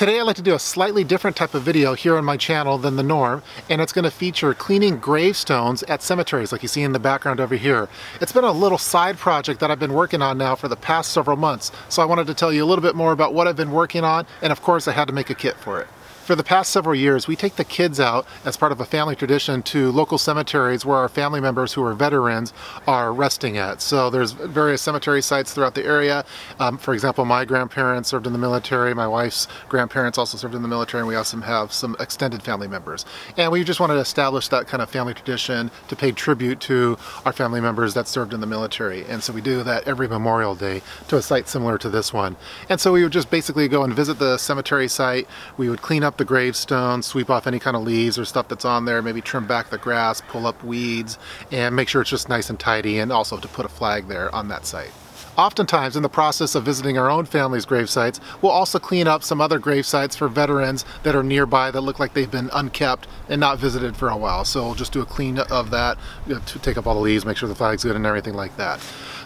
Today I'd like to do a slightly different type of video here on my channel than the norm, and it's going to feature cleaning gravestones at cemeteries like you see in the background over here. It's been a little side project that I've been working on now for the past several months, so I wanted to tell you a little bit more about what I've been working on, and of course I had to make a kit for it. For the past several years, we take the kids out as part of a family tradition to local cemeteries where our family members who are veterans are resting at. So there's various cemetery sites throughout the area. Um, for example, my grandparents served in the military, my wife's grandparents also served in the military, and we also have some extended family members. And we just wanted to establish that kind of family tradition to pay tribute to our family members that served in the military. And so we do that every Memorial Day to a site similar to this one. And so we would just basically go and visit the cemetery site. We would clean up the gravestone, sweep off any kind of leaves or stuff that's on there, maybe trim back the grass, pull up weeds, and make sure it's just nice and tidy, and also to put a flag there on that site. Oftentimes, in the process of visiting our own family's grave sites, we'll also clean up some other grave sites for veterans that are nearby that look like they've been unkept and not visited for a while. So we'll just do a clean of that, you know, to take up all the leaves, make sure the flag's good and everything like that.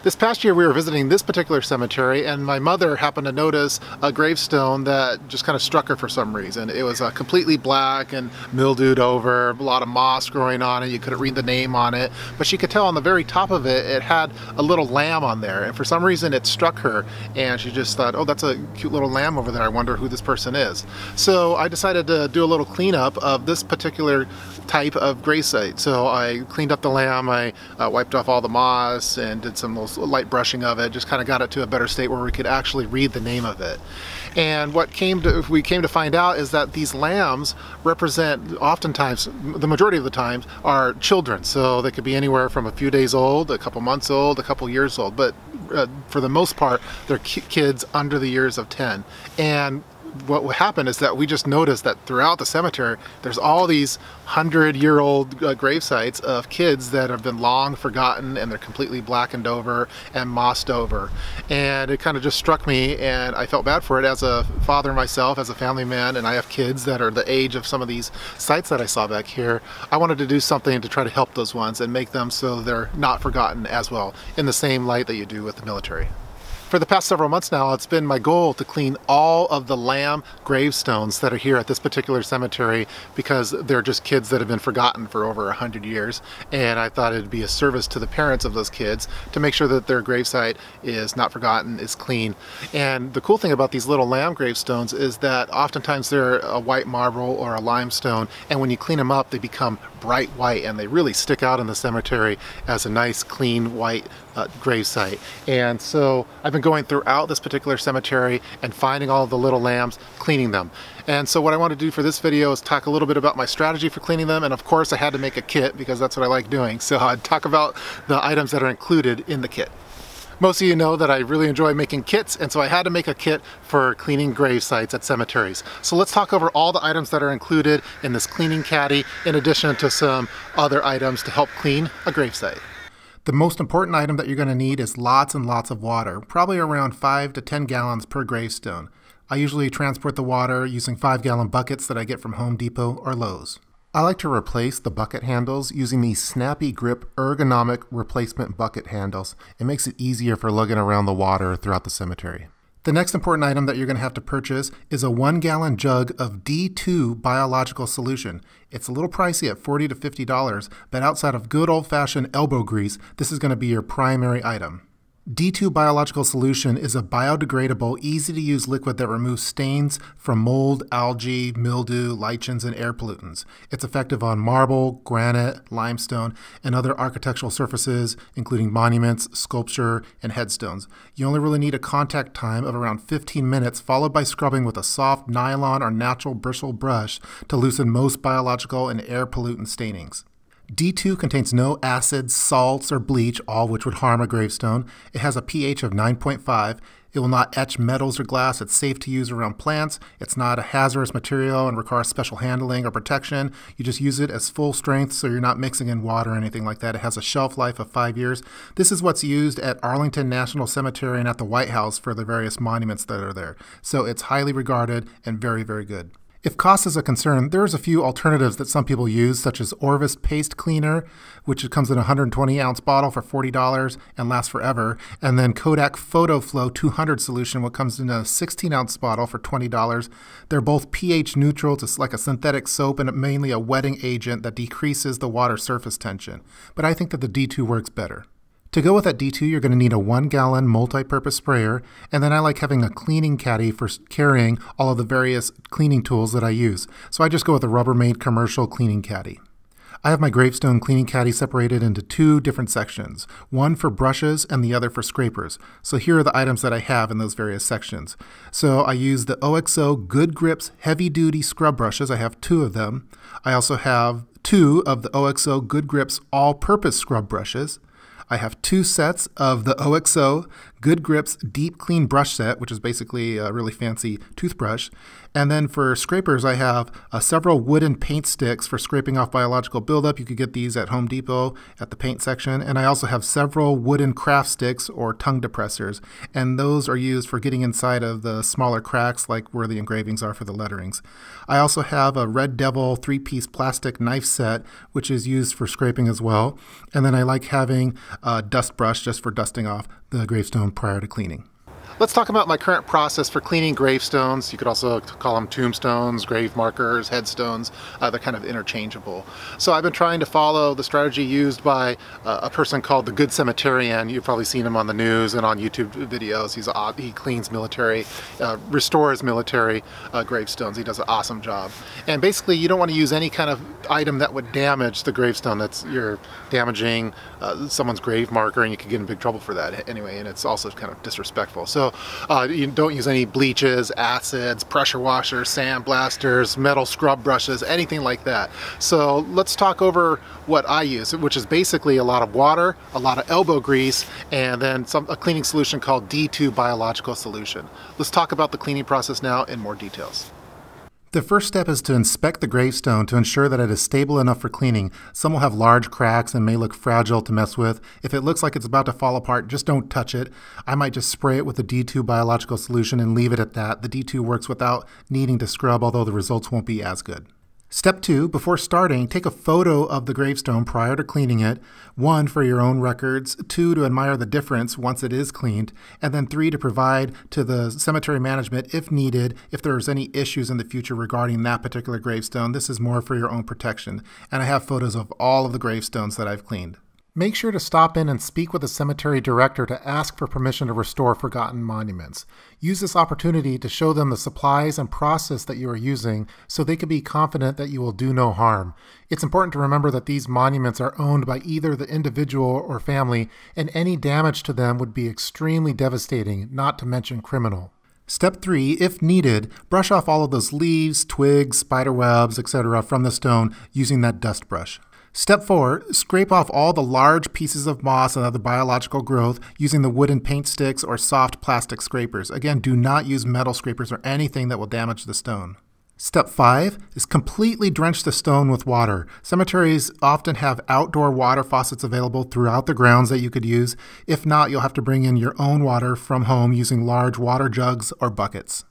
This past year we were visiting this particular cemetery and my mother happened to notice a gravestone that just kind of struck her for some reason. It was uh, completely black and mildewed over, a lot of moss growing on it, you couldn't read the name on it, but she could tell on the very top of it, it had a little lamb on there and for some reason it struck her and she just thought, oh that's a cute little lamb over there, I wonder who this person is. So I decided to do a little cleanup of this particular type of gravesite. So I cleaned up the lamb, I uh, wiped off all the moss and did some little light brushing of it, just kind of got it to a better state where we could actually read the name of it. And what came to we came to find out is that these lambs represent oftentimes the majority of the times are children. So they could be anywhere from a few days old, a couple months old, a couple years old, but uh, for the most part they're kids under the years of 10. And what happened is that we just noticed that throughout the cemetery, there's all these hundred year old uh, grave sites of kids that have been long forgotten and they're completely blackened over and mossed over. And it kind of just struck me and I felt bad for it as a father myself, as a family man, and I have kids that are the age of some of these sites that I saw back here. I wanted to do something to try to help those ones and make them so they're not forgotten as well in the same light that you do with the military. For the past several months now, it's been my goal to clean all of the lamb gravestones that are here at this particular cemetery because they're just kids that have been forgotten for over a hundred years. And I thought it'd be a service to the parents of those kids to make sure that their gravesite is not forgotten, is clean. And the cool thing about these little lamb gravestones is that oftentimes they're a white marble or a limestone. And when you clean them up, they become bright white and they really stick out in the cemetery as a nice, clean, white uh, gravesite. And so I've been going throughout this particular cemetery and finding all the little lambs, cleaning them. And so what I want to do for this video is talk a little bit about my strategy for cleaning them. And of course I had to make a kit because that's what I like doing. So I'd talk about the items that are included in the kit. Most of you know that I really enjoy making kits, and so I had to make a kit for cleaning grave sites at cemeteries. So let's talk over all the items that are included in this cleaning caddy, in addition to some other items to help clean a grave site. The most important item that you're going to need is lots and lots of water, probably around 5 to 10 gallons per gravestone. I usually transport the water using 5 gallon buckets that I get from Home Depot or Lowe's. I like to replace the bucket handles using these snappy grip ergonomic replacement bucket handles. It makes it easier for lugging around the water throughout the cemetery. The next important item that you're going to have to purchase is a one gallon jug of D2 biological solution. It's a little pricey at 40 to $50, but outside of good old fashioned elbow grease, this is going to be your primary item. D2 Biological Solution is a biodegradable, easy to use liquid that removes stains from mold, algae, mildew, lichens, and air pollutants. It's effective on marble, granite, limestone, and other architectural surfaces, including monuments, sculpture, and headstones. You only really need a contact time of around 15 minutes, followed by scrubbing with a soft nylon or natural bristle brush to loosen most biological and air pollutant stainings. D2 contains no acids, salts, or bleach, all which would harm a gravestone. It has a pH of 9.5. It will not etch metals or glass. It's safe to use around plants. It's not a hazardous material and requires special handling or protection. You just use it as full strength so you're not mixing in water or anything like that. It has a shelf life of five years. This is what's used at Arlington National Cemetery and at the White House for the various monuments that are there. So it's highly regarded and very, very good. If cost is a concern, there's a few alternatives that some people use, such as Orvus Paste Cleaner, which comes in a 120 ounce bottle for $40 and lasts forever, and then Kodak Photo-Flo 200 solution, which comes in a 16 ounce bottle for $20. They're both pH neutral. It's like a synthetic soap and mainly a wetting agent that decreases the water surface tension. But I think that the D2 works better. To go with that D2, you're going to need a one gallon multi purpose sprayer, and then I like having a cleaning caddy for carrying all of the various cleaning tools that I use. So I just go with a Rubbermaid commercial cleaning caddy. I have my gravestone cleaning caddy separated into two different sections, one for brushes and the other for scrapers. So here are the items that I have in those various sections. So I use the OXO Good Grips heavy duty scrub brushes. I have two of them. I also have two of the OXO Good Grips all purpose scrub brushes. I have two sets of the OXO Good Grips Deep Clean Brush Set, which is basically a really fancy toothbrush. And then for scrapers, I have uh, several wooden paint sticks for scraping off biological buildup. You could get these at Home Depot at the paint section. And I also have several wooden craft sticks or tongue depressors. And those are used for getting inside of the smaller cracks, like where the engravings are for the letterings. I also have a Red Devil three piece plastic knife set, which is used for scraping as well. And then I like having a dust brush just for dusting off the gravestone prior to cleaning. Let's talk about my current process for cleaning gravestones. You could also call them tombstones, grave markers, headstones. Uh, they're kind of interchangeable. So I've been trying to follow the strategy used by uh, a person called the Good Cemeterian. You've probably seen him on the news and on YouTube videos. He's he cleans military, uh, restores military uh, gravestones. He does an awesome job. And basically, you don't want to use any kind of item that would damage the gravestone. That's you're damaging uh, someone's grave marker, and you could get in big trouble for that anyway. And it's also kind of disrespectful. So uh, you don't use any bleaches, acids, pressure washers, sand blasters, metal scrub brushes, anything like that. So let's talk over what I use, which is basically a lot of water, a lot of elbow grease, and then some a cleaning solution called D2 Biological Solution. Let's talk about the cleaning process now in more details. The first step is to inspect the gravestone to ensure that it is stable enough for cleaning. Some will have large cracks and may look fragile to mess with. If it looks like it's about to fall apart, just don't touch it. I might just spray it with the D2 biological solution and leave it at that. The D2 works without needing to scrub, although the results won't be as good. Step two, before starting, take a photo of the gravestone prior to cleaning it. One, for your own records. Two, to admire the difference once it is cleaned. And then three, to provide to the cemetery management if needed, if there's any issues in the future regarding that particular gravestone. This is more for your own protection. And I have photos of all of the gravestones that I've cleaned. Make sure to stop in and speak with the cemetery director to ask for permission to restore forgotten monuments. Use this opportunity to show them the supplies and process that you are using so they can be confident that you will do no harm. It's important to remember that these monuments are owned by either the individual or family, and any damage to them would be extremely devastating, not to mention criminal. Step 3, if needed, brush off all of those leaves, twigs, spider webs, etc. from the stone using that dust brush. Step 4 Scrape off all the large pieces of moss and other biological growth using the wooden paint sticks or soft plastic scrapers. Again, do not use metal scrapers or anything that will damage the stone. Step 5 is completely drench the stone with water. Cemeteries often have outdoor water faucets available throughout the grounds that you could use. If not, you'll have to bring in your own water from home using large water jugs or buckets.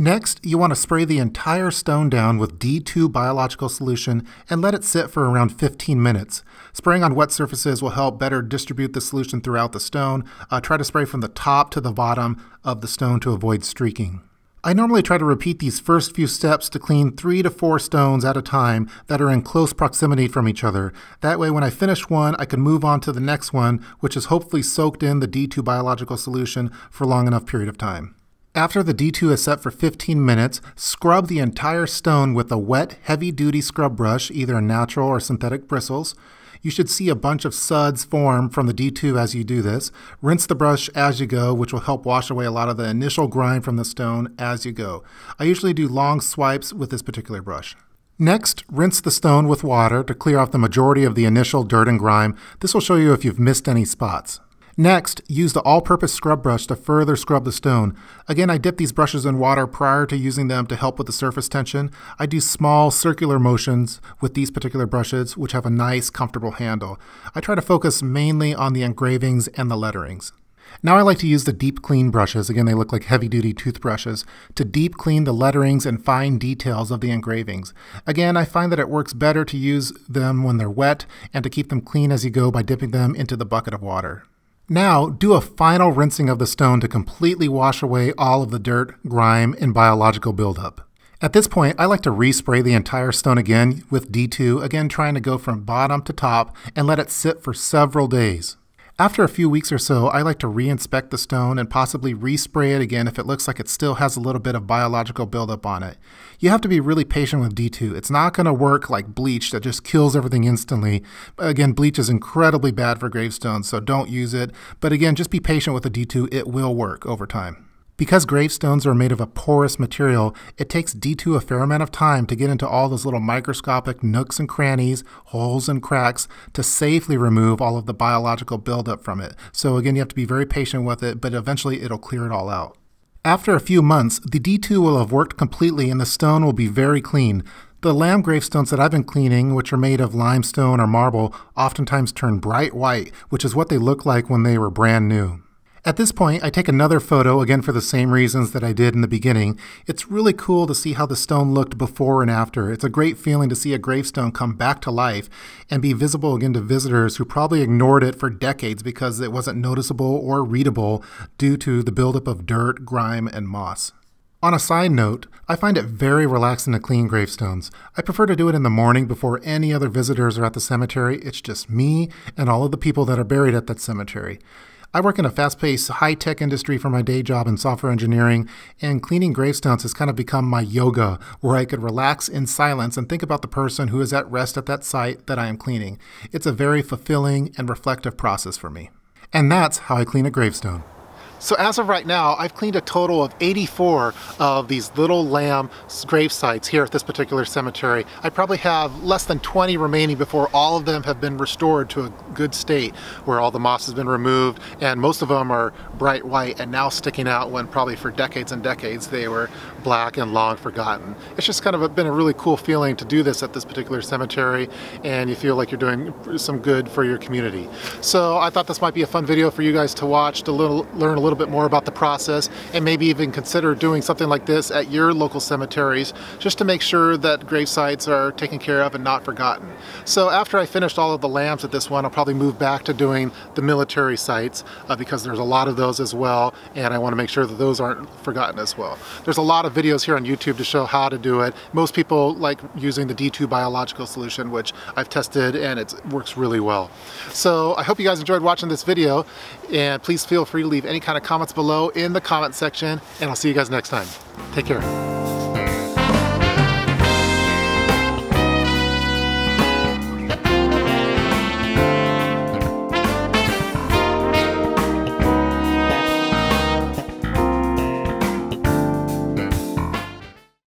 Next, you want to spray the entire stone down with D2 biological solution and let it sit for around 15 minutes. Spraying on wet surfaces will help better distribute the solution throughout the stone. Uh, try to spray from the top to the bottom of the stone to avoid streaking. I normally try to repeat these first few steps to clean three to four stones at a time that are in close proximity from each other. That way, when I finish one, I can move on to the next one, which is hopefully soaked in the D2 biological solution for a long enough period of time. After the D2 is set for 15 minutes, scrub the entire stone with a wet, heavy duty scrub brush, either natural or synthetic bristles. You should see a bunch of suds form from the D2 as you do this. Rinse the brush as you go, which will help wash away a lot of the initial grime from the stone as you go. I usually do long swipes with this particular brush. Next, rinse the stone with water to clear off the majority of the initial dirt and grime. This will show you if you've missed any spots. Next, use the all-purpose scrub brush to further scrub the stone. Again, I dip these brushes in water prior to using them to help with the surface tension. I do small circular motions with these particular brushes, which have a nice, comfortable handle. I try to focus mainly on the engravings and the letterings. Now I like to use the deep clean brushes, again they look like heavy duty toothbrushes, to deep clean the letterings and fine details of the engravings. Again, I find that it works better to use them when they're wet and to keep them clean as you go by dipping them into the bucket of water. Now, do a final rinsing of the stone to completely wash away all of the dirt, grime, and biological buildup. At this point, I like to respray the entire stone again with D2, again trying to go from bottom to top and let it sit for several days. After a few weeks or so, I like to re-inspect the stone and possibly respray it again if it looks like it still has a little bit of biological buildup on it. You have to be really patient with D2. It's not going to work like bleach that just kills everything instantly. Again, bleach is incredibly bad for gravestones, so don't use it. But again, just be patient with the D2. It will work over time. Because gravestones are made of a porous material, it takes D2 a fair amount of time to get into all those little microscopic nooks and crannies, holes and cracks to safely remove all of the biological buildup from it. So again, you have to be very patient with it, but eventually it'll clear it all out. After a few months, the D2 will have worked completely and the stone will be very clean. The lamb gravestones that I've been cleaning, which are made of limestone or marble, oftentimes turn bright white, which is what they look like when they were brand new. At this point, I take another photo, again for the same reasons that I did in the beginning. It's really cool to see how the stone looked before and after. It's a great feeling to see a gravestone come back to life and be visible again to visitors who probably ignored it for decades because it wasn't noticeable or readable due to the buildup of dirt, grime, and moss. On a side note, I find it very relaxing to clean gravestones. I prefer to do it in the morning before any other visitors are at the cemetery. It's just me and all of the people that are buried at that cemetery. I work in a fast paced, high tech industry for my day job in software engineering, and cleaning gravestones has kind of become my yoga, where I could relax in silence and think about the person who is at rest at that site that I am cleaning. It's a very fulfilling and reflective process for me. And that's how I clean a gravestone. So as of right now, I've cleaned a total of 84 of these little lamb grave sites here at this particular cemetery. I probably have less than 20 remaining before all of them have been restored to a good state where all the moss has been removed and most of them are bright white and now sticking out when probably for decades and decades they were black and long forgotten. It's just kind of been a really cool feeling to do this at this particular cemetery and you feel like you're doing some good for your community. So I thought this might be a fun video for you guys to watch to little, learn a little bit more about the process and maybe even consider doing something like this at your local cemeteries just to make sure that grave sites are taken care of and not forgotten. So after I finished all of the lambs at this one, I'll probably move back to doing the military sites uh, because there's a lot of those as well and I want to make sure that those aren't forgotten as well. There's a lot of videos here on YouTube to show how to do it. Most people like using the D2 biological solution which I've tested and it works really well. So I hope you guys enjoyed watching this video and please feel free to leave any kind of comments below in the comment section, and I'll see you guys next time. Take care.